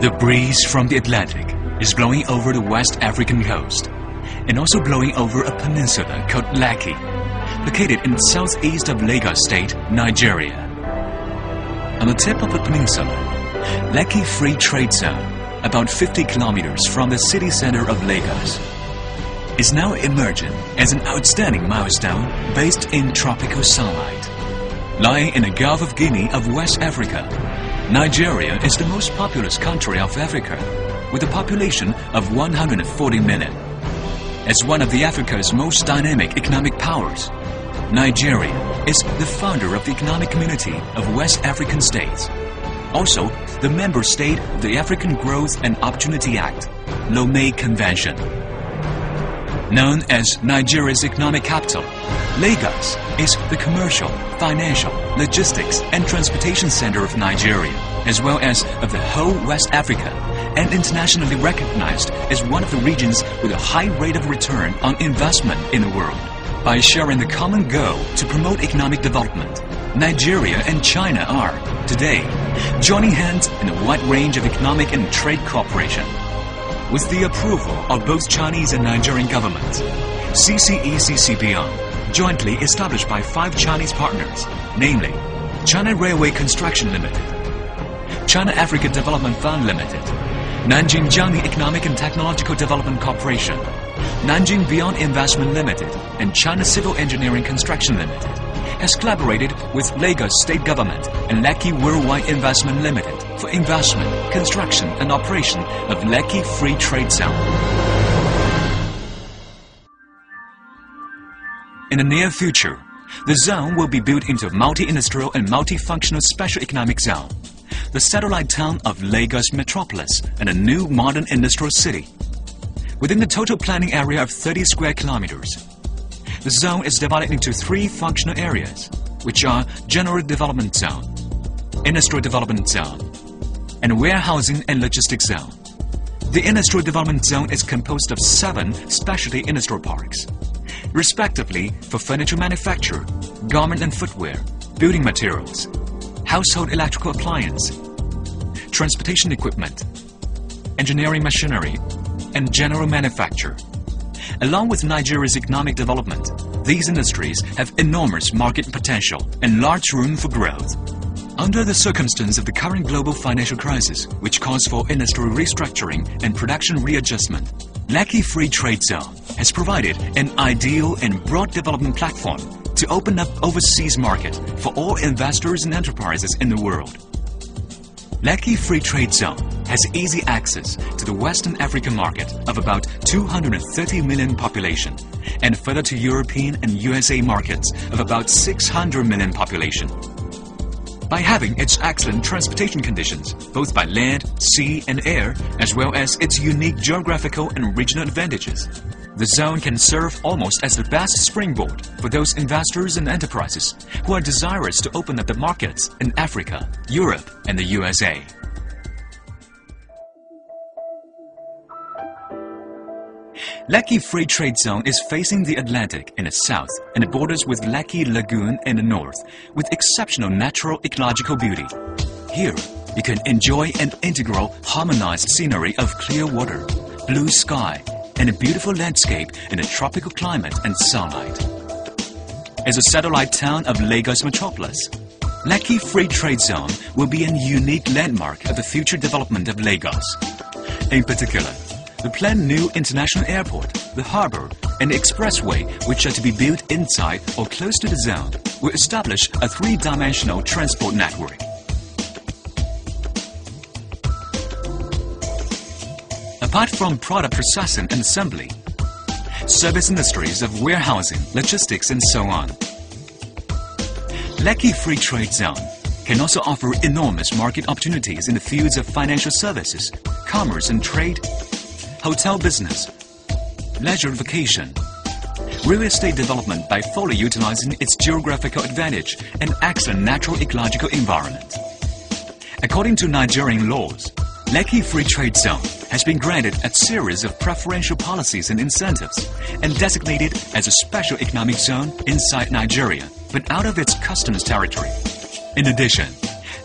The breeze from the Atlantic is blowing over the West African coast and also blowing over a peninsula called Lekki, located in the southeast of Lagos State, Nigeria. On the tip of the peninsula, Lekki Free Trade Zone, about 50 kilometers from the city center of Lagos, is now emerging as an outstanding milestone based in tropical sunlight. Lying in the Gulf of Guinea of West Africa, Nigeria is the most populous country of Africa, with a population of 140 million. As one of the Africa's most dynamic economic powers, Nigeria is the founder of the Economic Community of West African States. Also, the member state of the African Growth and Opportunity Act, Lomé Convention. Known as Nigeria's economic capital, Lagos is the commercial, financial, logistics, and transportation center of Nigeria, as well as of the whole West Africa, and internationally recognized as one of the regions with a high rate of return on investment in the world. By sharing the common goal to promote economic development, Nigeria and China are, today, joining hands in a wide range of economic and trade cooperation. With the approval of both Chinese and Nigerian governments, CCE Beyond, jointly established by five Chinese partners, namely China Railway Construction Limited, China Africa Development Fund Limited, Nanjing Jiangning Economic and Technological Development Corporation, Nanjing Beyond Investment Limited, and China Civil Engineering Construction Limited, has collaborated with Lagos State Government and Lekki Worldwide Investment Limited for investment, construction, and operation of Lekki Free Trade Zone. In the near future, the zone will be built into a multi-industrial and multifunctional special economic zone, the satellite town of Lagos Metropolis and a new modern industrial city. Within the total planning area of 30 square kilometers, the zone is divided into three functional areas, which are General Development Zone, Industrial Development Zone, and Warehousing and Logistics Zone. The Industrial Development Zone is composed of seven specialty industrial parks, respectively for furniture manufacture, garment and footwear, building materials, household electrical appliance, transportation equipment, engineering machinery, and general manufacture. Along with Nigeria's economic development, these industries have enormous market potential and large room for growth. Under the circumstance of the current global financial crisis, which calls for industrial restructuring and production readjustment, Lekki Free Trade Zone has provided an ideal and broad development platform to open up overseas market for all investors and enterprises in the world. Lekki Free Trade Zone has easy access to the Western African market of about 230 million population and further to European and USA markets of about 600 million population. By having its excellent transportation conditions, both by land, sea, and air, as well as its unique geographical and regional advantages, the zone can serve almost as the best springboard for those investors and enterprises who are desirous to open up the markets in Africa, Europe, and the USA. Lekki Free Trade Zone is facing the Atlantic in the south and it borders with Lekki Lagoon in the north with exceptional natural ecological beauty. Here, you can enjoy an integral harmonized scenery of clear water, blue sky, and a beautiful landscape in a tropical climate and sunlight. As a satellite town of Lagos Metropolis, Lekki Free Trade Zone will be a unique landmark of the future development of Lagos. In particular, the planned new international airport, the harbor, and the expressway, which are to be built inside or close to the zone, will establish a three-dimensional transport network. Apart from product processing and assembly, service industries of warehousing, logistics, and so on, Lekki Free Trade Zone can also offer enormous market opportunities in the fields of financial services, commerce and trade, hotel business, leisure vacation, real estate development by fully utilizing its geographical advantage and excellent natural ecological environment. According to Nigerian laws, Lekki Free Trade Zone has been granted a series of preferential policies and incentives and designated as a special economic zone inside Nigeria, but out of its customs territory. In addition,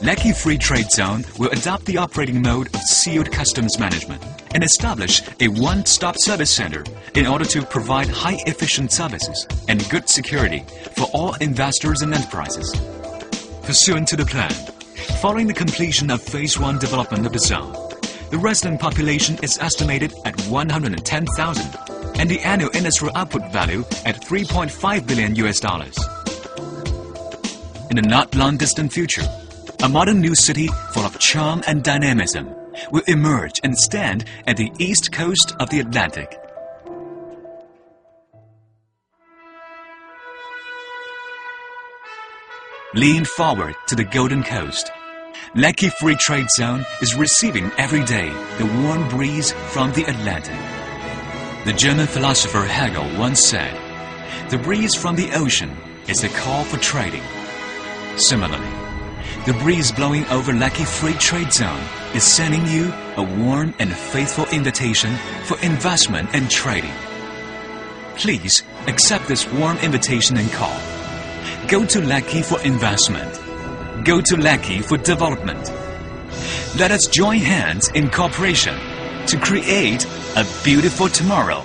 Lekki Free Trade Zone will adopt the operating mode of sealed customs management and establish a one-stop service center in order to provide high-efficient services and good security for all investors and enterprises. Pursuant to the plan, following the completion of Phase 1 development of the zone, the resident population is estimated at 110,000 and the annual industrial output value at 3.5 billion US dollars. In the not long distant future, a modern new city full of charm and dynamism will emerge and stand at the east coast of the Atlantic. Lean forward to the Golden Coast. Lekki Free Trade Zone is receiving every day the warm breeze from the Atlantic. The German philosopher Hegel once said, The breeze from the ocean is a call for trading. Similarly, the breeze blowing over Lekki Free Trade Zone is sending you a warm and faithful invitation for investment and trading. Please accept this warm invitation and call. Go to Lekki for investment. Go to Lekki for development. Let us join hands in cooperation to create a beautiful tomorrow.